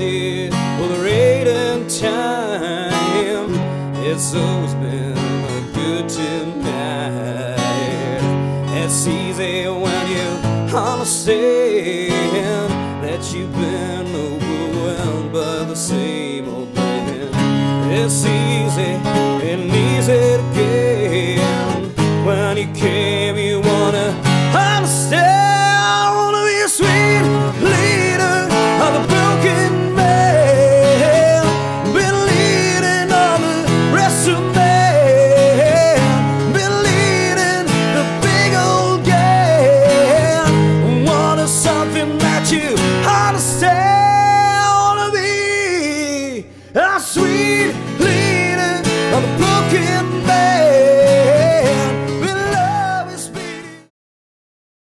it for the rate and time. It's always been a good tonight. It's easy when you understand that you've been overwhelmed by the same old pain. It's easy and easy again when you came. You something that you understand to be. I sweetly.